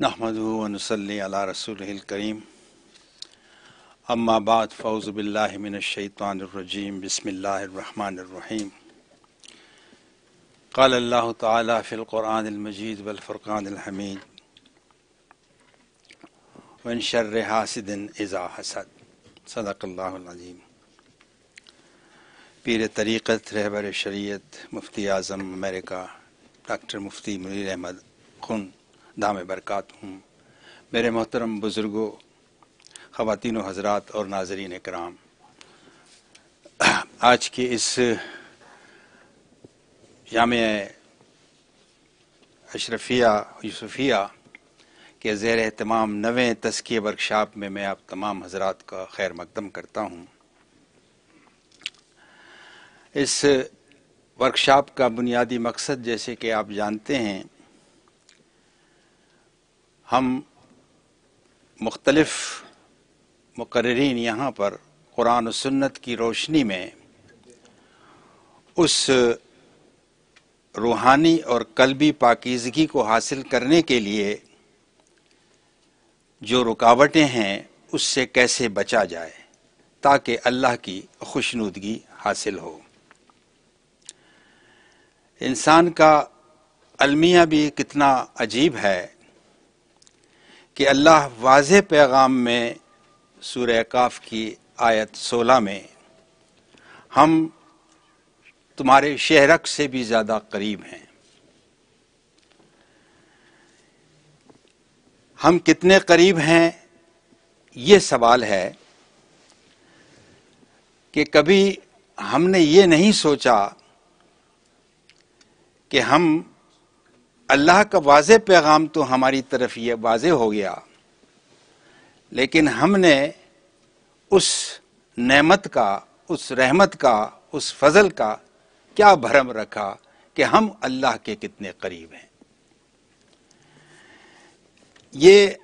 नहमदनसली अला रसूल करीम अम्माबाद फ़ौज़बिल्लिमिनशैतानरजीम बसमीम क़ाल अल्लाह ताला फ़िल क़ुरानिल वल फ़ुरक़ानिल हमीद वन शर्र हासिदिन इज़ा हसद सदक़ल्लाहुल अज़ीम पीर तरीक़त रहबर शरीयत मुफ्ती आज़म अमेरिका डॉक्टर मुफ्ती मुनीर अहमद खुन दाम बरक़ात हूँ। मेरे मोहतरम बुज़ुर्गों ख़वान हज़रात और नाजरीन कराम आज के इस जाम अशरफिया, यूसुफिया के ज़ेर अहतमाम नवे तस्की वर्कशॉप में मैं आप तमाम हजरात का खैर मकदम करता हूँ। इस वर्कशॉप का बुनियादी मकसद जैसे कि आप जानते हैं हम मुख्तलफ़ मुकर्रीन यहाँ पर कुरान सुन्नत की रोशनी में उस रूहानी और कल्बी पाकिजगी को हासिल करने के लिए जो रुकावटें हैं, उससे कैसे बचा जाए ताकि अल्लाह की खुशनुदगी हासिल हो। इंसान का अलमिया भी कितना अजीब है। कि अल्लाह वाज पैगाम में सूर काफ की आयत 16 में, हम तुम्हारे शहरक से भी ज़्यादा करीब हैं। हम कितने करीब हैं? ये सवाल है कि कभी हमने ये नहीं सोचा कि हम अल्लाह का वाज पैगाम तो हमारी तरफ़ ये वाज हो गया। लेकिन हमने उस नेमत का, उस रहमत का, उस फजल का क्या भरम रखा कि हम अल्लाह के कितने करीब हैं। ये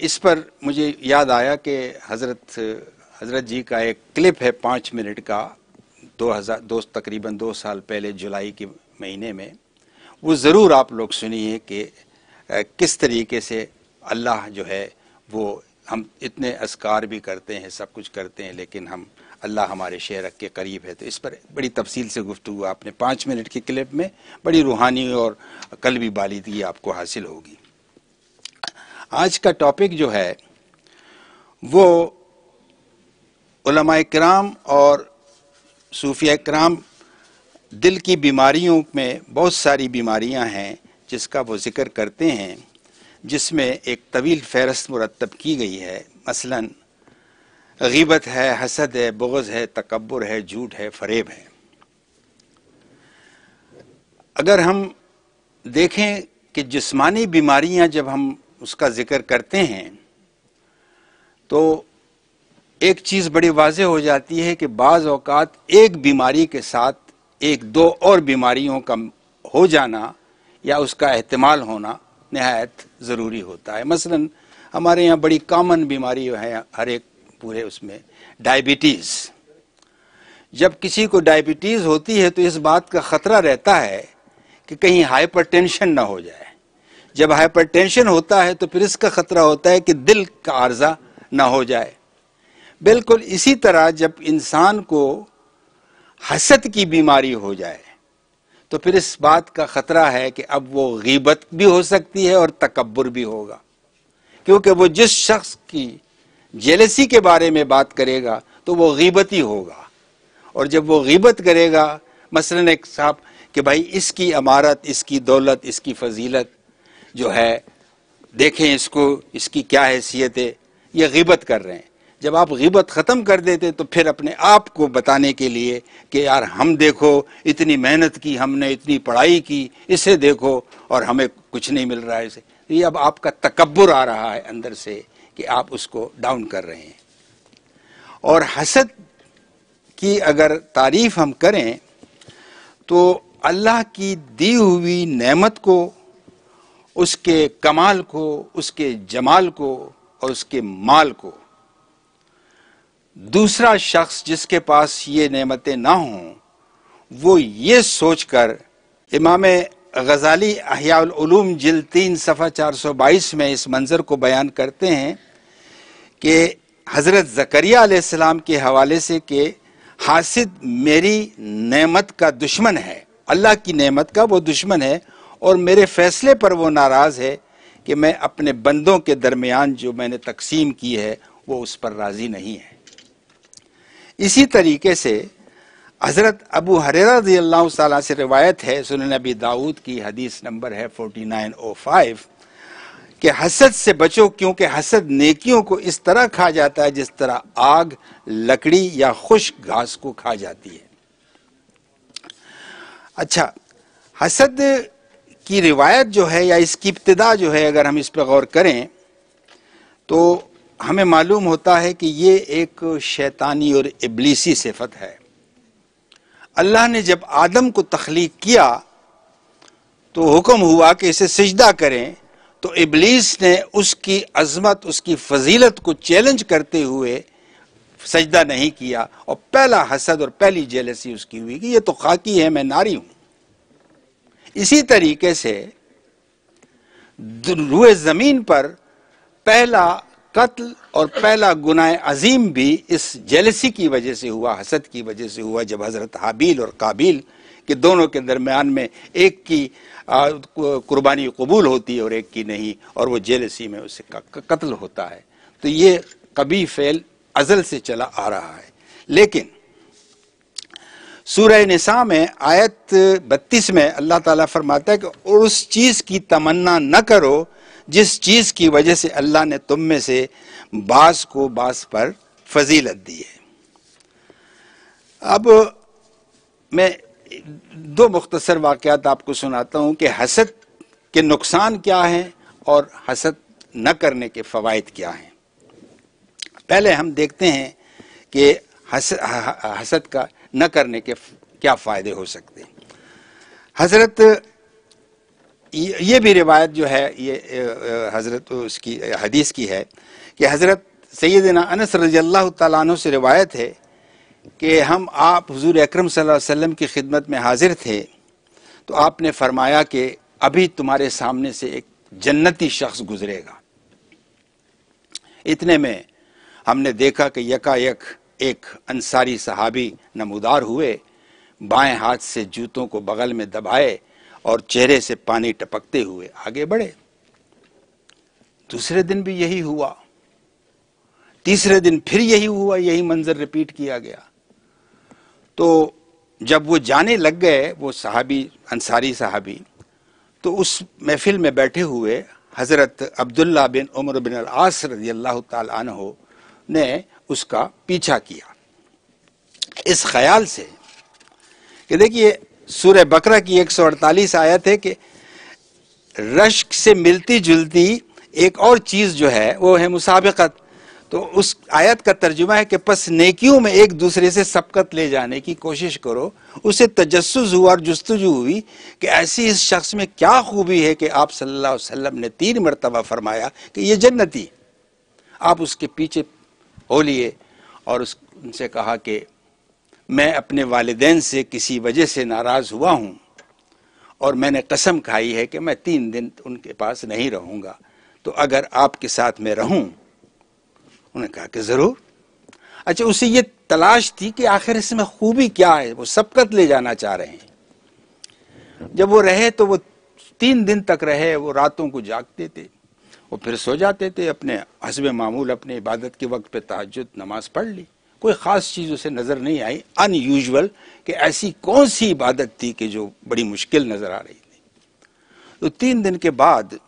इस पर मुझे याद आया कि हज़रत हज़रत जी का एक क्लिप है पाँच मिनट का, दो हज़ार दो, तकरीबन दो साल पहले जुलाई के महीने में। वो ज़रूर आप लोग सुनिए कि किस तरीके से अल्लाह जो है वो हम इतने असकार भी करते हैं, सब कुछ करते हैं, लेकिन हम, अल्लाह हमारे शेर के करीब है। तो इस पर बड़ी तफसील से गुफ्तु आपने पाँच मिनट की क्लिप में बड़ी रूहानी और कलबी बालिदगी आपको हासिल होगी। आज का टॉपिक जो है, वो कराम और सूफिया कराम दिल की बीमारियों में बहुत सारी बीमारियाँ हैं, जिसका वो ज़िक्र करते हैं, जिसमें एक तवील फहरस्त मुरतब की गई है। मसलन, गीबत है, हसद है, बोगज़ है तकबर है, झूठ है, फरेब है। अगर हम देखें कि जिस्मानी बीमारियाँ जब हम उसका ज़िक्र करते हैं तो एक चीज़ बड़ी वाज हो जाती है कि बाज़ अवकात एक बीमारी के साथ एक दो और बीमारियों का हो जाना या उसका अहतमाल होना नहायत ज़रूरी होता है। मसलन, हमारे यहाँ बड़ी कॉमन बीमारी है हर एक पूरे उसमें डायबिटीज़ जब किसी को डायबिटीज़ होती है तो इस बात का ख़तरा रहता है कि कहीं हाइपरटेंशन ना हो जाए। जब हाइपरटेंशन होता है तो फिर इसका ख़तरा होता है कि दिल का आर्जा ना हो जाए। बिल्कुल इसी तरह जब इंसान को हसद की बीमारी हो जाए तो फिर इस बात का खतरा है कि अब वो गीबत भी हो सकती है और तकबर भी होगा। क्योंकि वो जिस शख्स की जेलसी के बारे में बात करेगा तो वो गीबत ही होगा। और जब वो गीबत करेगा, मसलन एक साहब कि भाई इसकी अमारत, इसकी दौलत, इसकी फजीलत जो है, देखें इसको, इसकी क्या हैसियत है, ये गीबत कर रहे हैं। जब आप गिबत ख़त्म कर देते तो फिर अपने आप को बताने के लिए कि यार हम देखो, इतनी मेहनत की हमने, इतनी पढ़ाई की, इसे देखो और हमें कुछ नहीं मिल रहा है इसे। तो ये अब आपका तकबर आ रहा है अंदर से कि आप उसको डाउन कर रहे हैं। और हसद की अगर तारीफ़ हम करें तो अल्लाह की दी हुई नेमत को, उसके कमाल को, उसके जमाल को और उसके माल को दूसरा शख्स जिसके पास ये नेमतें ना हों, वो ये सोचकर इमाम गजाली अहियालूम जिल तीन सफ़ा 422 में इस मंज़र को बयान करते हैं कि हज़रत ज़करिया अलैहिस्सलाम के हवाले से कि हासिद मेरी नेमत का दुश्मन है, अल्लाह की नेमत का वो दुश्मन है और मेरे फैसले पर वो नाराज़ है कि मैं अपने बंदों के दरमियान जो मैंने तकसीम की है, वो उस पर राज़ी नहीं है। इसी तरीके से हज़रत अबू हरेरा अल्लाह से रिवायत है, सुन नबी दाऊद की हदीस नंबर है 4905 कि हसद से बचो क्योंकि हसद नेकियों को इस तरह खा जाता है जिस तरह आग, लकड़ी या खुश्क घास को खा जाती है। अच्छा हसद की रिवायत जो है या इसकी इब्तदा जो है अगर हम इस पर गौर करें तो हमें मालूम होता है कि ये एक शैतानी और इबलीसी सिफत है। अल्लाह ने जब आदम को तख्लीक किया तो हुक्म हुआ कि इसे सजदा करें। तो इबलीस ने उसकी अजमत, उसकी फजीलत को चैलेंज करते हुए सजदा नहीं किया। और पहला हसद और पहली जेलसी उसकी हुई कि ये तो खाकी है, मैं नारी हूँ। इसी तरीके से रुए ज़मीन पर पहला कत्ल और पहला गुनाह अजीम भी इस जेलसी की वजह से हुआ, हसद की वजह से हुआ, जब हज़रत हाबील और काबिल के दोनों के दरमियान में एक की कुर्बानी कबूल होती है और एक की नहीं, और वो जेलसी में उसे कत्ल होता है। तो ये कभी फेल अजल से चला आ रहा है। लेकिन सूरह निसा में आयत बत्तीस में अल्लाह ताला फरमाता है कि उस चीज़ की तमन्ना न करो जिस चीज़ की वजह से अल्लाह ने तुम में से बास को बास पर फजीलत दी है। अब मैं दो मुख्तसर वाक़ात आपको सुनाता हूँ कि हसद के नुकसान क्या हैं और हसद न करने के फ़वाद क्या हैं। पहले हम देखते हैं कि हस, हसद का न करने के क्या फ़ायदे हो सकते हैं। हज़रत ये भी रिवायत जो है, ये हज़रत उसकी, हदीस की है कि हज़रत सैदना अनस रज़ी तु से रिवायत है कि हम आप हजूर अक्रम वसल्लम की खिदमत में हाजिर थे तो आपने फरमाया कि अभी तुम्हारे सामने से एक जन्नती शख्स गुजरेगा। इतने में हमने देखा कि यकायक एक अंसारी सहाबी नमूदार हुए, बाएँ हाथ से जूतों को बगल में दबाए और चेहरे से पानी टपकते हुए आगे बढ़े। दूसरे दिन भी यही हुआ। तीसरे दिन फिर यही हुआ, यही मंजर रिपीट किया गया। तो जब वो जाने लग गए, वो साहबी, अंसारी साहबी तो उस महफिल में बैठे हुए हज़रत अब्दुल्ला बिन उमर बिन आस रज़ी अल्लाह ने उसका पीछा किया। इस ख्याल से कि देखिए सूर्य बकरा की एक सौ अड़तालीस आयत है कि रश्क से मिलती जुलती एक और चीज़ जो है, वो है मुसाबिकत। तो उस आयत का तर्जुमा है कि पस नेकियों में एक दूसरे से सबकत ले जाने की कोशिश करो। उसे तजस्स हुआ और जस्तजू हुई कि ऐसी इस शख्स में क्या खूबी है कि आप सल्लल्लाहु अलैहि वसल्लम ने तीन मरतबा फरमाया कि ये जन्नती। आप उसके पीछे हो लिए और उस, उनसे कहा कि मैं अपने वालदेन से किसी वजह से नाराज़ हुआ हूँ। और मैंने कसम खाई है कि मैं तीन दिन उनके पास नहीं रहूँगा। तो अगर आपके साथ मैं रहूँ, उन्होंने कहा कि ज़रूर। अच्छा उसे ये तलाश थी कि आखिर इसमें खूबी क्या है? वो सबकत ले जाना चाह रहे हैं। जब वो रहे तो वो तीन दिन तक रहे, वो रातों को जागते थे। वो फिर सो जाते थे, अपने हसब मामूल अपने इबादत के वक्त पे तहजद नमाज़ पढ़ ली। कोई ख़ास चीज़ उसे नज़र नहीं आई अनयूजल कि ऐसी कौन सी इबादत थी कि जो बड़ी मुश्किल नज़र आ रही थी। तो तीन दिन के बाद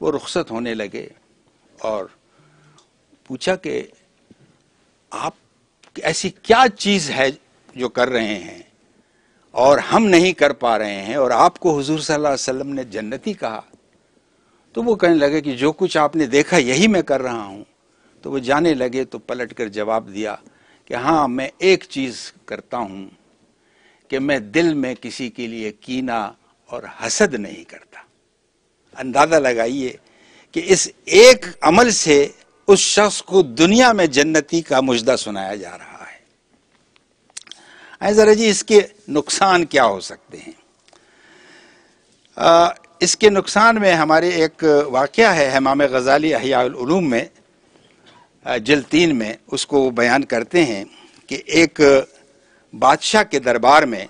वो रुख्सत होने लगे और पूछा कि आप ऐसी क्या चीज़ है जो कर रहे हैं और हम नहीं कर पा रहे हैं और आपको हुजूर सल्लल्लाहु अलैहि वसल्लम ने जन्नती कहा? तो वो कहने लगे कि जो कुछ आपने देखा यही मैं कर रहा हूँ। तो वो जाने लगे तो पलट कर जवाब दिया कि हाँ मैं एक चीज़ करता हूँ कि मैं दिल में किसी के लिए कीना और हसद नहीं करता। अंदाज़ा लगाइए कि इस एक अमल से उस शख्स को दुनिया में जन्नती का मुजदा सुनाया जा रहा है। जरा जी इसके नुकसान क्या हो सकते हैं? आ, इसके नुकसान में हमारे एक वाक़ है हमाम गज़ाली अहियालूम में जल तीन में उसको वो बयान करते हैं कि एक बादशाह के दरबार में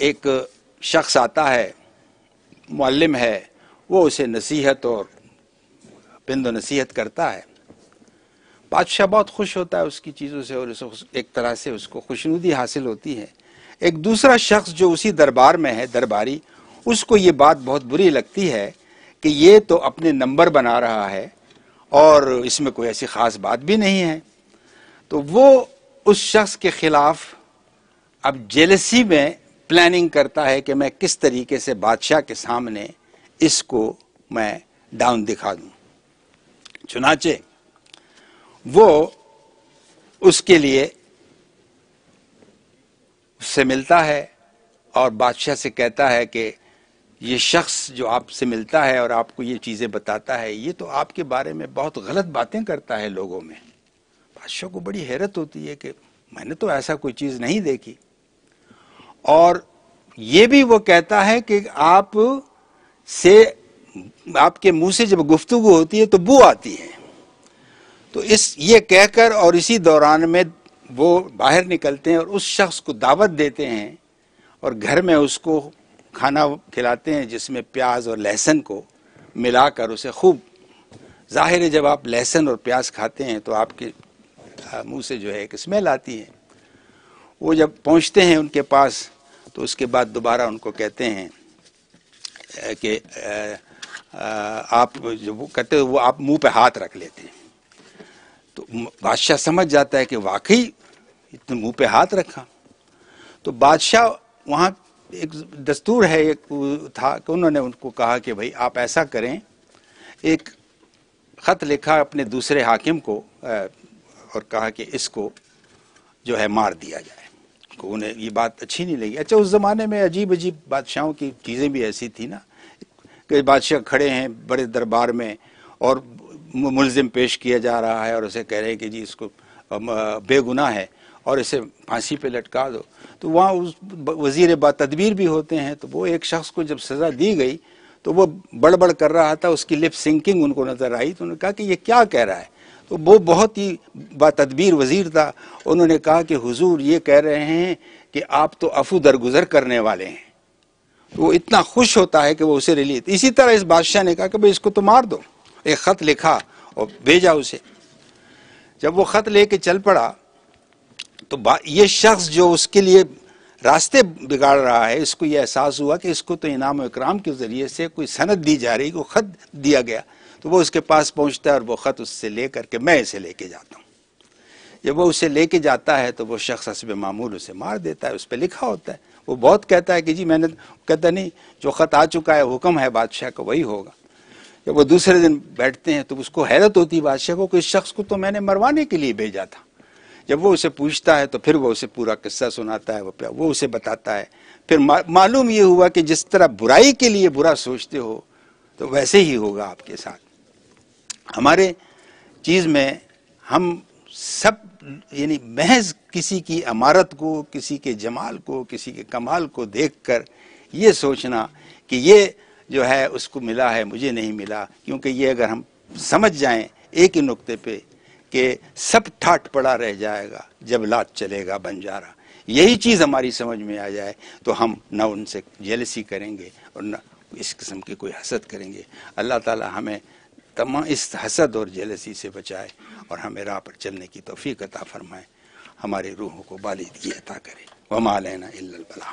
एक शख्स आता है, मुअल्लिम है, वो उसे नसीहत और पिंद नसीहत करता है। बादशाह बहुत खुश होता है उसकी चीज़ों से और एक तरह से उसको खुशनुदी हासिल होती है। एक दूसरा शख्स जो उसी दरबार में है, दरबारी, उसको ये बात बहुत बुरी लगती है कि ये तो अपने नंबर बना रहा है और इसमें कोई ऐसी ख़ास बात भी नहीं है। तो वो उस शख्स के ख़िलाफ़ अब जेलसी में प्लानिंग करता है कि मैं किस तरीके से बादशाह के सामने इसको मैं डाउन दिखा दूँ। चुनाचे, वो उसके लिए उससे मिलता है और बादशाह से कहता है कि ये शख्स जो आपसे मिलता है और आपको ये चीज़ें बताता है, ये तो आपके बारे में बहुत गलत बातें करता है लोगों में। बादशाह को बड़ी हैरत होती है कि मैंने तो ऐसा कोई चीज़ नहीं देखी। और ये भी वो कहता है कि आप से, आपके मुँह से जब गुफ्तगु होती है तो बू आती है। तो इस, ये कहकर और इसी दौरान में वो बाहर निकलते हैं और उस शख्स को दावत देते हैं और घर में उसको खाना खिलाते हैं जिसमें प्याज और लहसुन को मिलाकर उसे खूब, ज़ाहिर है जब आप लहसुन और प्याज खाते हैं तो आपके मुँह से जो है एक स्मेल आती है। वो जब पहुँचते हैं उनके पास तो उसके बाद दोबारा उनको कहते हैं कि आप जो वो कहते हैं वो आप मुँह पे हाथ रख लेते हैं। तो बादशाह समझ जाता है कि वाकई इतने मुँह पे हाथ रखा। तो बादशाह वहाँ एक दस्तूर है, एक था कि उन्होंने उनको कहा कि भाई आप ऐसा करें, एक ख़त लिखा अपने दूसरे हाकिम को और कहा कि इसको जो है मार दिया जाए। को उन्हें ये बात अच्छी नहीं लगी। अच्छा उस ज़माने में अजीब अजीब बादशाहों की चीज़ें भी ऐसी थी ना। कि बादशाह खड़े हैं बड़े दरबार में और मुलजिम पेश किया जा रहा है और उसे कह रहे हैं कि जी इसको बेगुनाह है। और इसे फांसी पे लटका दो। तो वहाँ उस वज़ीर तदबीर भी होते हैं तो वो एक शख्स को जब सज़ा दी गई तो वो बड़बड़ कर रहा था, उसकी लिप सिंकिंग उनको नज़र आई तो उन्होंने कहा कि ये क्या कह रहा है? तो वो बहुत ही बातदबीर वज़ीर था, उन्होंने कहा कि, हुजूर, ये कह रहे हैं कि आप तो अफू दरगुजर करने वाले हैं। तो वो इतना खुश होता है कि वो उसे रिलीज़, इसी तरह इस बादशाह ने कहा कि, भाई, इसको तो मार दो, एक ख़त लिखा और भेजा उसे। जब वो ख़त लेके चल पड़ा तो ये शख्स जो उसके लिए रास्ते बिगाड़ रहा है, इसको ये एहसास हुआ कि इसको तो इनाम इकराम के ज़रिए से कोई सनद दी जा रही को ख़त दिया गया। तो वो उसके पास पहुँचता है और वो ख़त उससे ले करके मैं इसे लेके जाता हूँ। जब वो उसे लेके जाता है तो वो शख्स हसब मामूल उसे मार देता है, उस पर लिखा होता है। वो बहुत कहता है कि जी, मैंने कहता नहीं, जो ख़त आ चुका है, हुक्म है बादशाह का, वही होगा। जब वो दूसरे दिन बैठते हैं तो उसको हैरत होती है बादशाह को कि इस शख्स को तो मैंने मरवाने के लिए भेजा था। जब वो उसे पूछता है तो फिर वो उसे पूरा किस्सा सुनाता है वो वो उसे बताता है। फिर मालूम ये हुआ कि जिस तरह बुराई के लिए बुरा सोचते हो तो वैसे ही होगा आपके साथ। हमारे चीज़ में हम सब, यानी महज किसी की अमारत को, किसी के जमाल को, किसी के कमाल को देखकर ये सोचना कि ये जो है, उसको मिला है, मुझे नहीं मिला, क्योंकि ये अगर हम समझ जाएँ एक ही नुक्ते पे कि सब ठाट पड़ा रह जाएगा जब लात चलेगा बंजारा। यही चीज़ हमारी समझ में आ जाए तो हम न उनसे जेलसी करेंगे और न इस किस्म की कोई हसद करेंगे। अल्लाह ताला हमें तमाम इस हसद और जेलसी से बचाए और हमें राह पर चलने की तोफ़ी अता फरमाए। हमारे रूहों को बालिदगी अता करे। वमा लेना इल्लल बला।